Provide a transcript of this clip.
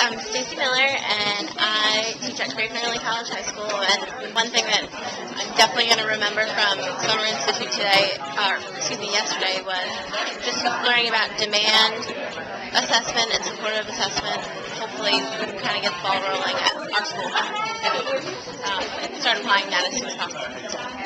I'm Stacy Miller, and I teach at Craven Early College High School. And one thing that I'm definitely going to remember from Summer Institute today, or excuse me, yesterday, was just learning about demand assessment and supportive assessment. Hopefully, we can kind of get the ball rolling at our school um, and start applying that as soon as possible.